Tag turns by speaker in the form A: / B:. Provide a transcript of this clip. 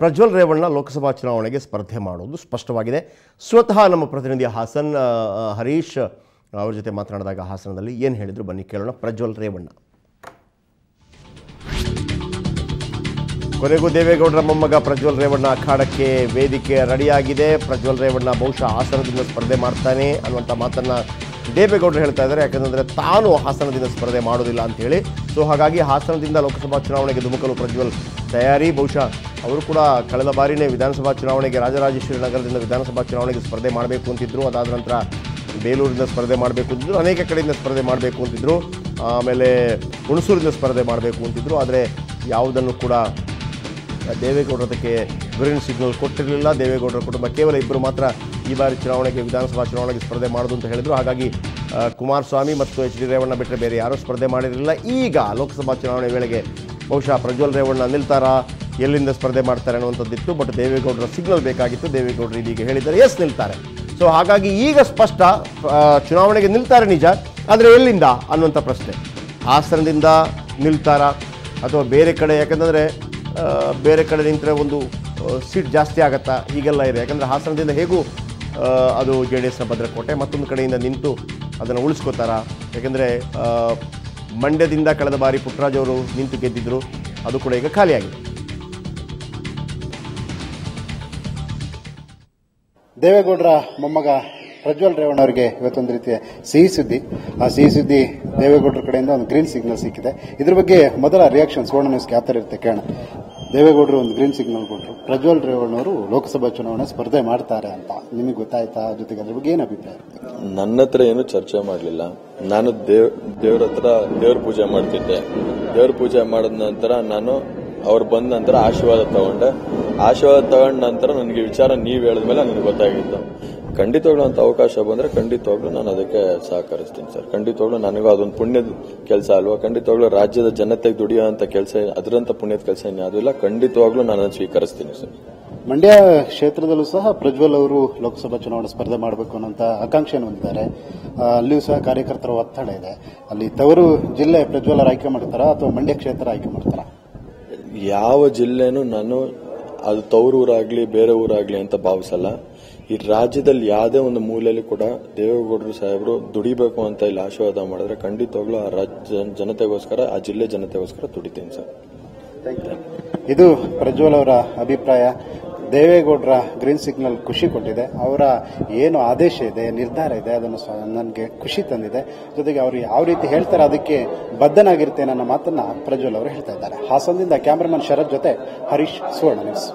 A: ಪ್ರಜ್ವಲ್ ರೇವಣ್ಣ ಲೋಕಸಭಾ ಚುನಾವಣೆಗೆ ಸ್ಪರ್ಧೆ ಮಾಡುವುದು ಸ್ಪಷ್ಟವಾಗಿದೆ. ಸ್ವತಃ ನಮ್ಮ ಪ್ರತಿನಿಧಿ ಹಾಸನ್ ಹರೀಶ್ ಅವರ ಜೊತೆ ಮಾತನಾಡಿದಾಗ ಹಾಸನದಲ್ಲಿ ಏನು ಹೇಳಿದರು ಬನ್ನಿ ಕೇಳೋಣ. ಪ್ರಜ್ವಲ್ ರೇವಣ್ಣ. ಕೊನೆಗೂ ದೇವೇಗೌಡರ ಮೊಮ್ಮಗ ಪ್ರಜ್ವಲ್ ರೇವಣ್ಣ ಅಖಾಡಕ್ಕೆ ವೇದಿಕೆ ರೆಡಿಯಾಗಿದೆ. ಪ್ರಜ್ವಲ್ ರೇವಣ್ಣ ಬಹುಶಃ ಹಾಸನದಿಂದ ಸ್ಪರ್ಧೆ ಮಾಡ್ತಾನೆ ಅನ್ನುವಂಥ ಮಾತನ್ನ ದೇವೇಗೌಡರು ಹೇಳ್ತಾ ಇದ್ದಾರೆ, ಯಾಕಂದರೆ ತಾನು ಹಾಸನದಿಂದ ಸ್ಪರ್ಧೆ ಮಾಡೋದಿಲ್ಲ ಅಂತ ಹೇಳಿ. ಸೊ ಹಾಗಾಗಿ ಹಾಸನದಿಂದ ಲೋಕಸಭಾ ಚುನಾವಣೆಗೆ ಧುಮುಕಲು ಪ್ರಜ್ವಲ್ ತಯಾರಿ. ಬಹುಶಃ ಅವರು ಕೂಡ ಕಳೆದ ಬಾರಿನೇ ವಿಧಾನಸಭಾ ಚುನಾವಣೆಗೆ, ರಾಜರಾಜೇಶ್ವರಿ ನಗರದಿಂದ ವಿಧಾನಸಭಾ ಚುನಾವಣೆಗೆ ಸ್ಪರ್ಧೆ ಮಾಡಬೇಕು ಅಂತಿದ್ರು. ಅದಾದ ನಂತರ ಬೇಲೂರಿಂದ ಸ್ಪರ್ಧೆ ಮಾಡಬೇಕು ಅಂತಿದ್ರು, ಅನೇಕ ಕಡೆಯಿಂದ ಸ್ಪರ್ಧೆ ಮಾಡಬೇಕು ಅಂತಿದ್ರು. ಆಮೇಲೆ ಹುಣಸೂರಿಂದ ಸ್ಪರ್ಧೆ ಮಾಡಬೇಕು ಅಂತಿದ್ರು. ಆದರೆ ಯಾವುದನ್ನು ಕೂಡ ದೇವೇಗೌಡರು ಅದಕ್ಕೆ ಗ್ರೀನ್ ಸಿಗ್ನಲ್ ಕೊಟ್ಟಿರಲಿಲ್ಲ, ದೇವೇಗೌಡರ ಕುಟುಂಬ ಕೇವಲ ಇಬ್ಬರು ಮಾತ್ರ ಈ ಬಾರಿ ಚುನಾವಣೆಗೆ, ವಿಧಾನಸಭಾ ಚುನಾವಣೆಗೆ ಸ್ಪರ್ಧೆ ಮಾಡೋದು ಅಂತ ಹೇಳಿದರು. ಹಾಗಾಗಿ ಕುಮಾರಸ್ವಾಮಿ ಮತ್ತು ಎಚ್ ಡಿ ರೇವಣ್ಣ ಬಿಟ್ಟರೆ ಬೇರೆ ಯಾರೂ ಸ್ಪರ್ಧೆ ಮಾಡಿರಲಿಲ್ಲ. ಈಗ ಲೋಕಸಭಾ ಚುನಾವಣೆ ವೇಳೆಗೆ ಬಹುಶಃ ಪ್ರಜ್ವಲ್ ರೇವಣ್ಣ ನಿಲ್ತಾರಾ? ಎಲ್ಲಿಂದ ಸ್ಪರ್ಧೆ ಮಾಡ್ತಾರೆ ಅನ್ನುವಂಥದ್ದಿತ್ತು, ಬಟ್ ದೇವೇಗೌಡರ ಸಿಗ್ನಲ್ ಬೇಕಾಗಿತ್ತು. ದೇವೇಗೌಡರು ಇದೀಗ ಹೇಳಿದ್ದಾರೆ, ಎಸ್ ನಿಲ್ತಾರೆ. ಸೊ ಹಾಗಾಗಿ ಈಗ ಸ್ಪಷ್ಟ ಚುನಾವಣೆಗೆ ನಿಲ್ತಾರೆ ನಿಜ, ಆದರೆ ಎಲ್ಲಿಂದ ಅನ್ನುವಂಥ ಪ್ರಶ್ನೆ. ಹಾಸನದಿಂದ ನಿಲ್ತಾರಾ? ಅಥವಾ ಬೇರೆ ಕಡೆ? ಯಾಕಂತಂದರೆ ಬೇರೆ ಕಡೆ ನಿಂತರೆ ಒಂದು ಸೀಟ್ ಜಾಸ್ತಿ ಆಗತ್ತಾ? ಹೀಗೆಲ್ಲ ಇದೆ. ಯಾಕಂದರೆ ಹಾಸನದಿಂದ ಹೇಗೂ ಅದು ಜೆ ಡಿ ಎಸ್ನ ಭದ್ರಕೋಟೆ ಮತ್ತೊಂದು ಕಡೆಯಿಂದ ನಿಂತು ಅದನ್ನು ಉಳಿಸ್ಕೋತಾರ? ಯಾಕೆಂದರೆ ಮಂಡ್ಯದಿಂದ ಕಳೆದ ಬಾರಿ ಪುಟ್ಟರಾಜ್ ಅವರು ನಿಂತು ಗೆದ್ದಿದ್ರು. ಅದು ಕೂಡ ಈಗ ಖಾಲಿಯಾಗಿದೆ.
B: ದೇವೇಗೌಡರ ಮೊಮ್ಮಗ ಪ್ರಜ್ವಲ್ ರೇವಣ್ಣ ಅವರಿಗೆ ಇವತ್ತೊಂದು ರೀತಿಯ ಸಿಹಿ ಸುದ್ದಿ. ಆ ಸಿಹಿ ಸುದ್ದಿ ದೇವೇಗೌಡರ ಕಡೆಯಿಂದ ಒಂದು ಗ್ರೀನ್ ಸಿಗ್ನಲ್ ಸಿಕ್ಕಿದೆ. ಇದ್ರ ಬಗ್ಗೆ ಮೊದಲ ರಿಯಾಕ್ಷನ್ ಸುವರ್ಣ ನ್ಯೂಸ್ಗೆ ಯಾವ ಥರ ಇರುತ್ತೆ ಕೇಳೋಣ. ದೇವೇಗೌಡರು ಒಂದು ಗ್ರೀನ್ ಸಿಗ್ನಲ್ ಕೊಟ್ಟರು ಪ್ರಜ್ವಲ್ ರೇವಣ್ಣವರು ಲೋಕಸಭಾ ಚುನಾವಣೆ ಸ್ಪರ್ಧೆ ಮಾಡ್ತಾರೆ ಅಂತ. ನಿಮಗೆ ಗೊತ್ತಾಯ್ತಾ? ಜೊತೆಗೆ ಅದ್ರ ಬಗ್ಗೆ ಏನು ಅಭಿಪ್ರಾಯ?
C: ನನ್ನ ಹತ್ರ ಏನು ಚರ್ಚೆ ಮಾಡಲಿಲ್ಲ. ನಾನು ದೇವ್, ದೇವ್ರ ಹತ್ರ ದೇವ್ರ ಪೂಜೆ ಮಾಡ್ತಿದ್ದೆ. ದೇವ್ರ ಪೂಜೆ ಮಾಡಿದ ನಂತರ ನಾನು ಅವ್ರು ಬಂದ ನಂತರ ಆಶೀರ್ವಾದ ತಗೊಂಡೆ. ಆಶೀರ್ವಾದ ತಗೊಂಡ ನಂತರ ನನಗೆ ವಿಚಾರ ನೀವು ಹೇಳಿದ್ಮೇಲೆ ನನಗೆ ಗೊತ್ತಾಗಿತ್ತು. ಖಂಡಿತವಾಗ್ಲೂ ಅಂತ ಅವಕಾಶ ಬಂದ್ರೆ ಖಂಡಿತವಾಗ್ಲೂ ನಾನು ಅದಕ್ಕೆ ಸಹಕರಿಸ್ತೀನಿ ಸರ್. ಖಂಡಿತವಾಗ್ಲೂ ನನಗೂ ಅದೊಂದು ಪುಣ್ಯದ ಕೆಲಸ ಅಲ್ವಾ? ಖಂಡಿತವಾಗ್ಲೂ ರಾಜ್ಯದ ಜನತೆಗೆ ದುಡಿಯುವಂತ ಕೆಲಸ ಅದರಂತ ಪುಣ್ಯದ ಕೆಲಸ ಇನ್ಯಾವುದೂ ಇಲ್ಲ. ಖಂಡಿತವಾಗ್ಲೂ ನಾನು ಅದನ್ನ ಸ್ವೀಕರಿಸ್ತೀನಿ ಸರ್.
B: ಮಂಡ್ಯ ಕ್ಷೇತ್ರದಲ್ಲೂ ಸಹ ಪ್ರಜ್ವಲ್ ಅವರು ಲೋಕಸಭಾ ಚುನಾವಣೆ ಸ್ಪರ್ಧೆ ಮಾಡಬೇಕು ಅನ್ನೋಂಥ ಆಕಾಂಕ್ಷೆಯನ್ನು ಹೊಂದಿದ್ದಾರೆ. ಅಲ್ಲಿಯೂ ಸಹ ಕಾರ್ಯಕರ್ತರ ಒತ್ತಡ ಇದೆ. ಅಲ್ಲಿ ತವರು ಜಿಲ್ಲೆ ಪ್ರಜ್ವಲ್ ಆಯ್ಕೆ ಮಾಡ್ತಾರಾ ಅಥವಾ ಮಂಡ್ಯ ಕ್ಷೇತ್ರ ಆಯ್ಕೆ ಮಾಡ್ತಾರಾ?
C: ಯಾವ ಜಿಲ್ಲೆನೂ ನಾನು ಅದು ತವರೂರಾಗ್ಲಿ ಬೇರೆ ಊರಾಗ್ಲಿ ಅಂತ ಭಾವಿಸಲ್ಲ. ಈ ರಾಜ್ಯದಲ್ಲಿ ಯಾವುದೇ ಒಂದು ಮೂಲೆಯಲ್ಲಿ ಕೂಡ ದೇವೇಗೌಡರು ಸಾಹೇಬರು ದುಡಿಬೇಕು ಅಂತ ಇಲ್ಲಿ ಆಶೀರ್ವಾದ ಮಾಡಿದ್ರೆ ಖಂಡಿತವಾಗ್ಲೂ ಆ ರಾಜ್ಯ ಜನತೆಗೋಸ್ಕರ, ಆ ಜಿಲ್ಲೆ ಜನತೆಗೋಸ್ಕರ ದುಡಿತೀನಿ ಸರ್.
B: ಇದು ಪ್ರಜ್ವಲ್ ಅವರ ಅಭಿಪ್ರಾಯ. ದೇವೇಗೌಡರ ಗ್ರೀನ್ ಸಿಗ್ನಲ್ ಖುಷಿ ಕೊಟ್ಟಿದೆ. ಅವರ ಏನು ಆದೇಶ ಇದೆ, ನಿರ್ಧಾರ ಇದೆ, ಅದನ್ನು ನನಗೆ ಖುಷಿ ತಂದಿದೆ. ಜೊತೆಗೆ ಅವರು ಯಾವ ರೀತಿ ಹೇಳ್ತಾರೆ ಅದಕ್ಕೆ ಬದ್ಧನಾಗಿರ್ತೇನೆ ಅನ್ನೋ ಮಾತನ್ನ ಪ್ರಜ್ವಲ್ ಅವರು ಹೇಳ್ತಾ ಇದ್ದಾರೆ. ಹಾಸನದಿಂದ ಕ್ಯಾಮರಾಮನ್ ಶರತ್ ಜೊತೆ ಹರೀಶ್ ಸುವರ್ಣ ನ್ಯೂಸ್